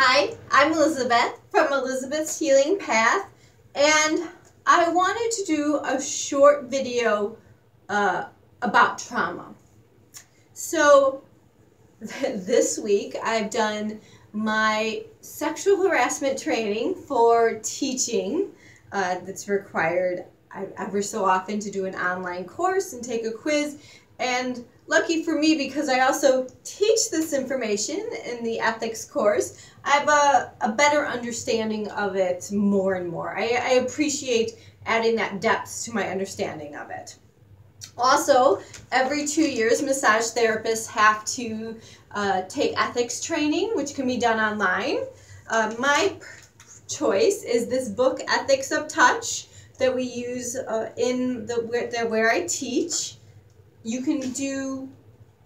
Hi, I'm Elizabeth from Elizabeth's Healing Path, and I wanted to do a short video uh, about trauma. So, this week I've done my sexual harassment training for teaching uh, that's required ever so often to do an online course and take a quiz. And lucky for me, because I also teach this information in the ethics course, I have a, a better understanding of it more and more. I, I appreciate adding that depth to my understanding of it. Also, every two years, massage therapists have to uh, take ethics training, which can be done online. Uh, my choice is this book, Ethics of Touch, that we use uh, in the where, the where I teach. You can do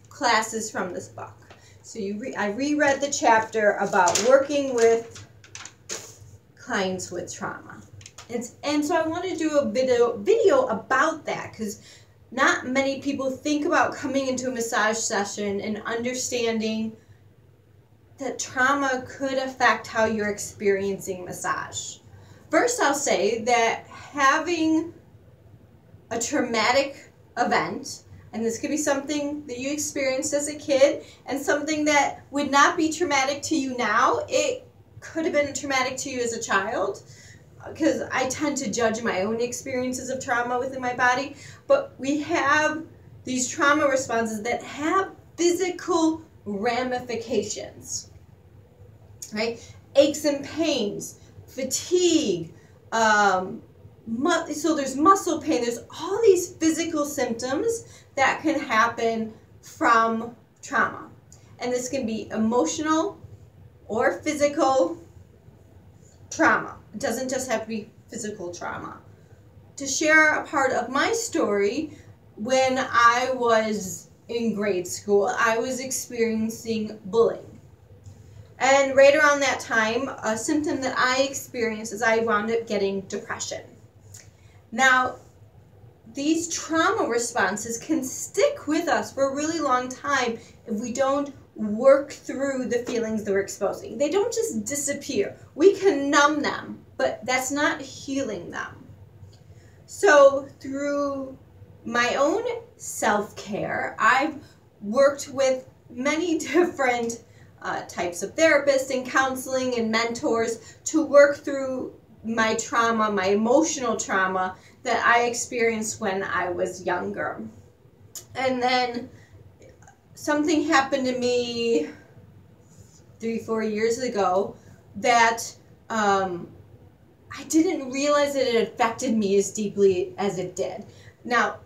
classes from this book. So you re I reread the chapter about working with clients with trauma. It's, and so I want to do a video video about that because not many people think about coming into a massage session and understanding that trauma could affect how you're experiencing massage. First, I'll say that having a traumatic event, and this could be something that you experienced as a kid and something that would not be traumatic to you now, it could have been traumatic to you as a child because I tend to judge my own experiences of trauma within my body, but we have these trauma responses that have physical ramifications, right? Aches and pains, fatigue, um, so there's muscle pain, there's all these physical symptoms that can happen from trauma. And this can be emotional or physical trauma. It doesn't just have to be physical trauma. To share a part of my story, when I was in grade school, I was experiencing bullying. And right around that time, a symptom that I experienced is I wound up getting depression. Now, these trauma responses can stick with us for a really long time if we don't work through the feelings that we're exposing. They don't just disappear. We can numb them, but that's not healing them. So, through my own self care, I've worked with many different uh, types of therapists and counseling and mentors to work through my trauma, my emotional trauma that I experienced when I was younger. And then something happened to me three, four years ago that um, I didn't realize that it affected me as deeply as it did. Now,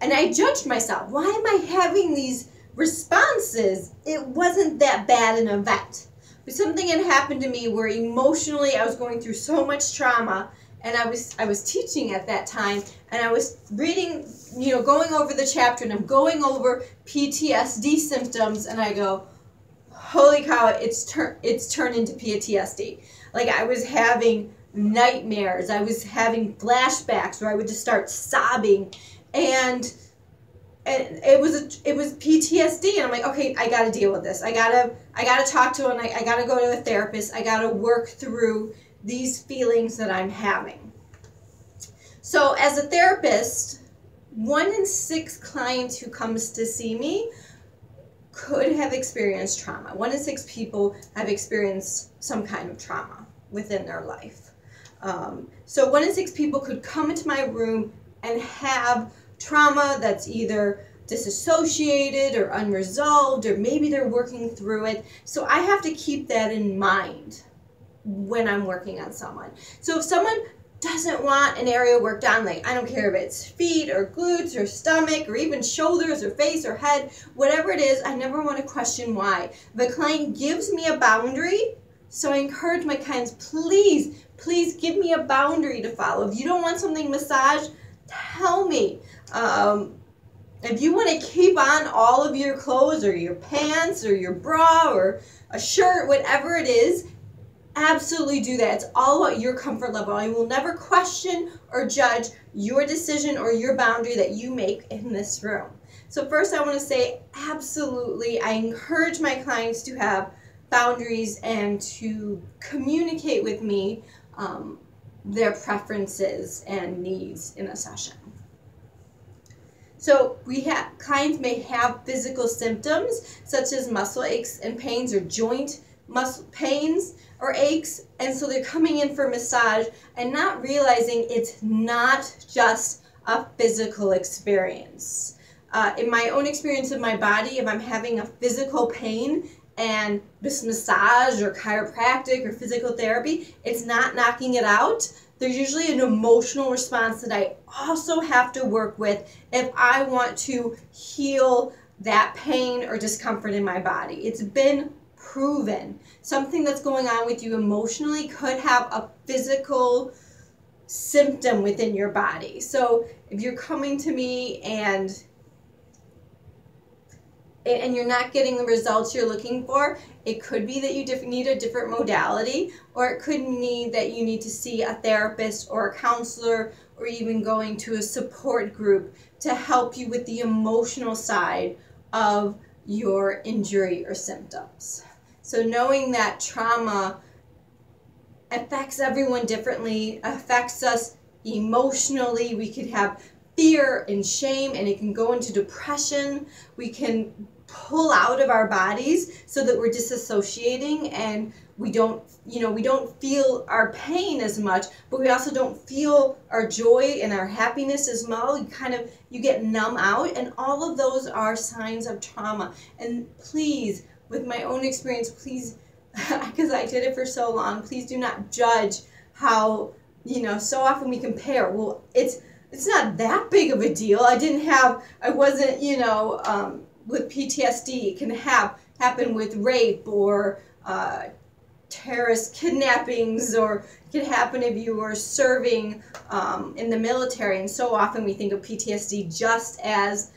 and I judged myself. Why am I having these responses? It wasn't that bad an event. Something had happened to me where emotionally I was going through so much trauma and I was I was teaching at that time and I was reading, you know, going over the chapter and I'm going over PTSD symptoms and I go, "Holy cow, it's turn it's turned into PTSD." Like I was having nightmares. I was having flashbacks where I would just start sobbing and and it was a, it was PTSD and I'm like okay I got to deal with this I gotta I gotta talk to him I, I gotta go to a therapist I gotta work through these feelings that I'm having. So as a therapist, one in six clients who comes to see me could have experienced trauma. One in six people have experienced some kind of trauma within their life. Um, so one in six people could come into my room and have trauma that's either disassociated or unresolved or maybe they're working through it. So I have to keep that in mind when I'm working on someone. So if someone doesn't want an area worked on, like I don't care if it's feet or glutes or stomach or even shoulders or face or head, whatever it is, I never want to question why. The client gives me a boundary, so I encourage my clients, please, please give me a boundary to follow. If you don't want something massaged, tell me. Um, if you want to keep on all of your clothes or your pants or your bra or a shirt, whatever it is, absolutely do that. It's all about your comfort level. I will never question or judge your decision or your boundary that you make in this room. So first I want to say absolutely I encourage my clients to have boundaries and to communicate with me um, their preferences and needs in a session. So we have clients may have physical symptoms such as muscle aches and pains or joint muscle pains or aches and so they're coming in for massage and not realizing it's not just a physical experience. Uh, in my own experience of my body, if I'm having a physical pain and this massage or chiropractic or physical therapy, it's not knocking it out. There's usually an emotional response that I also have to work with if I want to heal that pain or discomfort in my body. It's been proven. Something that's going on with you emotionally could have a physical symptom within your body. So if you're coming to me and and you're not getting the results you're looking for, it could be that you need a different modality, or it could mean that you need to see a therapist or a counselor, or even going to a support group to help you with the emotional side of your injury or symptoms. So, knowing that trauma affects everyone differently, affects us emotionally, we could have fear and shame and it can go into depression. We can pull out of our bodies so that we're disassociating and we don't you know we don't feel our pain as much but we also don't feel our joy and our happiness as well. You kind of you get numb out and all of those are signs of trauma. And please with my own experience please because i did it for so long please do not judge how you know so often we compare. Well it's it's not that big of a deal. I didn't have, I wasn't, you know, um, with PTSD. It can have happen with rape or uh, terrorist kidnappings, or it can happen if you were serving um, in the military. And so often we think of PTSD just as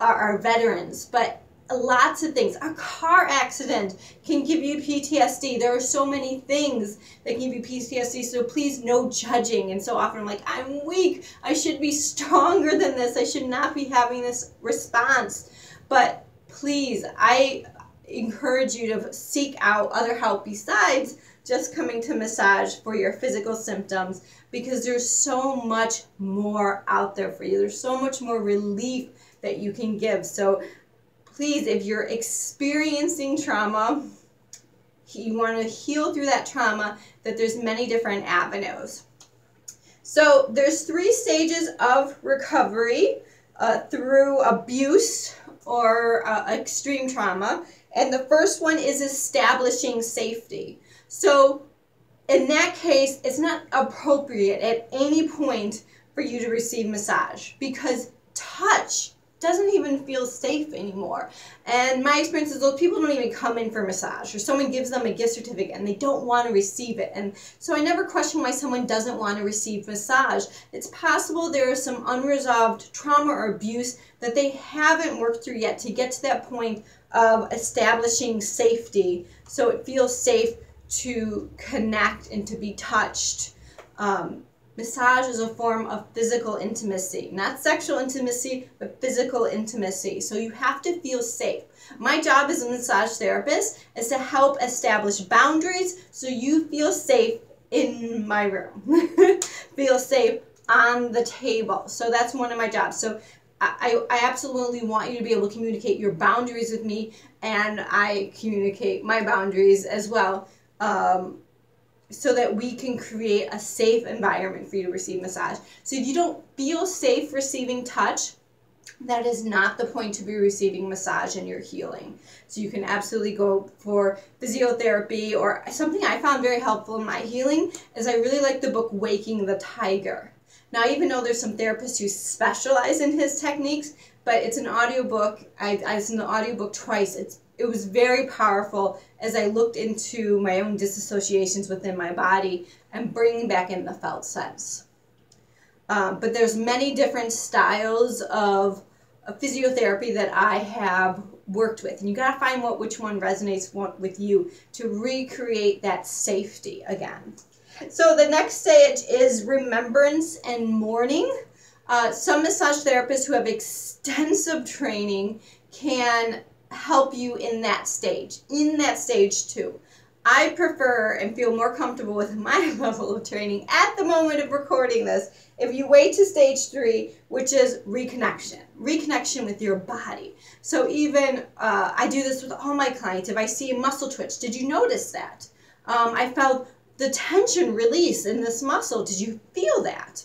our, our veterans, but lots of things. A car accident can give you PTSD. There are so many things that give you PTSD. So please, no judging. And so often I'm like, I'm weak. I should be stronger than this. I should not be having this response. But please, I encourage you to seek out other help besides just coming to massage for your physical symptoms because there's so much more out there for you. There's so much more relief that you can give. So please, if you're experiencing trauma, you want to heal through that trauma, that there's many different avenues. So there's three stages of recovery uh, through abuse or uh, extreme trauma. And the first one is establishing safety. So in that case, it's not appropriate at any point for you to receive massage because touch doesn't even feel safe anymore. And my experience is those people don't even come in for massage or someone gives them a gift certificate and they don't want to receive it. And so I never question why someone doesn't want to receive massage. It's possible there is some unresolved trauma or abuse that they haven't worked through yet to get to that point of establishing safety so it feels safe to connect and to be touched. Um, Massage is a form of physical intimacy, not sexual intimacy, but physical intimacy. So you have to feel safe. My job as a massage therapist is to help establish boundaries so you feel safe in my room, feel safe on the table. So that's one of my jobs. So I, I absolutely want you to be able to communicate your boundaries with me, and I communicate my boundaries as well. Um, so that we can create a safe environment for you to receive massage. So if you don't feel safe receiving touch, that is not the point to be receiving massage and your healing. So you can absolutely go for physiotherapy or something I found very helpful in my healing is I really like the book Waking the Tiger. Now, even though there's some therapists who specialize in his techniques, but it's an audiobook. I, I listened to the audiobook twice. It's it was very powerful as I looked into my own disassociations within my body and bringing back in the felt sense. Um, but there's many different styles of, of, physiotherapy that I have worked with, and you got to find what which one resonates with you to recreate that safety again. So the next stage is remembrance and mourning. Uh, some massage therapists who have extensive training can help you in that stage, in that stage too. I prefer and feel more comfortable with my level of training at the moment of recording this if you wait to stage three, which is reconnection, reconnection with your body. So even uh, I do this with all my clients. If I see a muscle twitch, did you notice that? Um, I felt the tension release in this muscle. Did you feel that?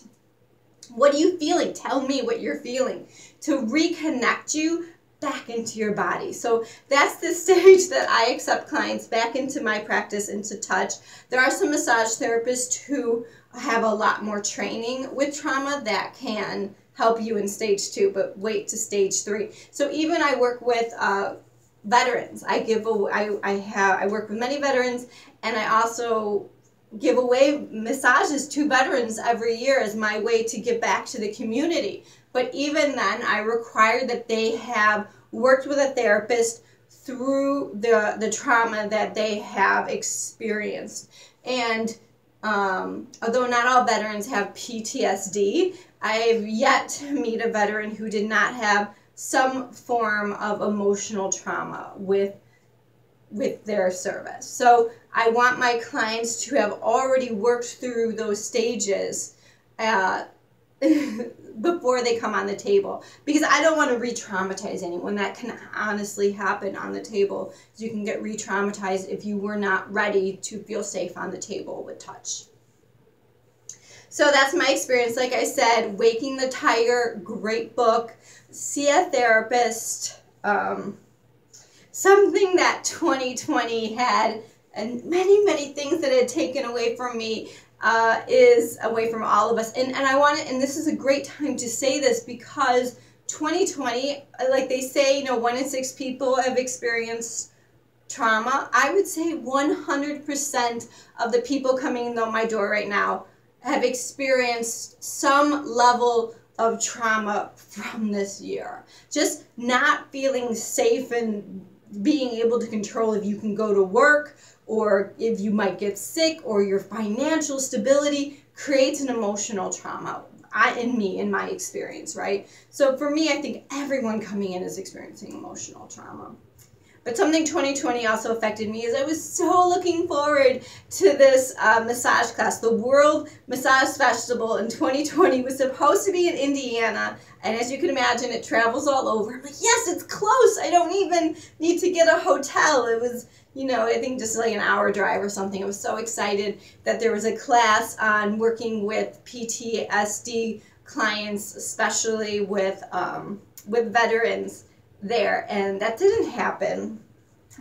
What are you feeling? Tell me what you're feeling to reconnect you back into your body. So that's the stage that I accept clients back into my practice into touch. There are some massage therapists who have a lot more training with trauma that can help you in stage two, but wait to stage three. So even I work with uh, veterans. I give a, I, I have I work with many veterans, and I also give away massages to veterans every year as my way to give back to the community. But even then, I require that they have worked with a therapist through the, the trauma that they have experienced. And um, although not all veterans have PTSD, I've yet to meet a veteran who did not have some form of emotional trauma with with their service. So I want my clients to have already worked through those stages uh, before they come on the table because I don't want to re-traumatize anyone. That can honestly happen on the table. You can get re-traumatized if you were not ready to feel safe on the table with touch. So that's my experience. Like I said, Waking the Tiger, great book. See a therapist. Um, something that 2020 had and many, many things that had taken away from me uh, is away from all of us. And, and I want to, and this is a great time to say this because 2020, like they say, you know, one in six people have experienced trauma. I would say 100% of the people coming in my door right now have experienced some level of trauma from this year. Just not feeling safe and being able to control if you can go to work or if you might get sick or your financial stability creates an emotional trauma. I, in me in my experience right? So for me i think everyone coming in is experiencing emotional trauma but something 2020 also affected me is I was so looking forward to this uh, massage class. The World Massage Festival in 2020 was supposed to be in Indiana. And as you can imagine, it travels all over. I'm like, yes, it's close. I don't even need to get a hotel. It was, you know, I think just like an hour drive or something. I was so excited that there was a class on working with PTSD clients, especially with, um, with veterans there, and that didn't happen.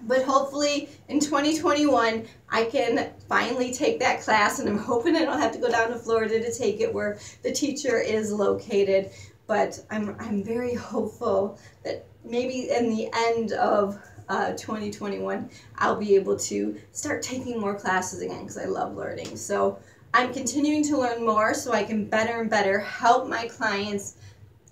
But hopefully in 2021, I can finally take that class, and I'm hoping I don't have to go down to Florida to take it where the teacher is located. But I'm, I'm very hopeful that maybe in the end of uh, 2021, I'll be able to start taking more classes again because I love learning. So I'm continuing to learn more so I can better and better help my clients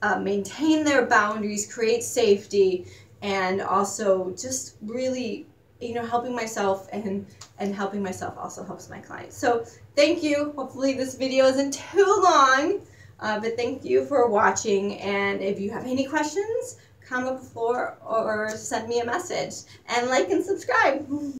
uh, maintain their boundaries, create safety, and also just really, you know, helping myself and and helping myself also helps my clients. So thank you. Hopefully this video isn't too long, uh, but thank you for watching. And if you have any questions, comment below or send me a message and like and subscribe.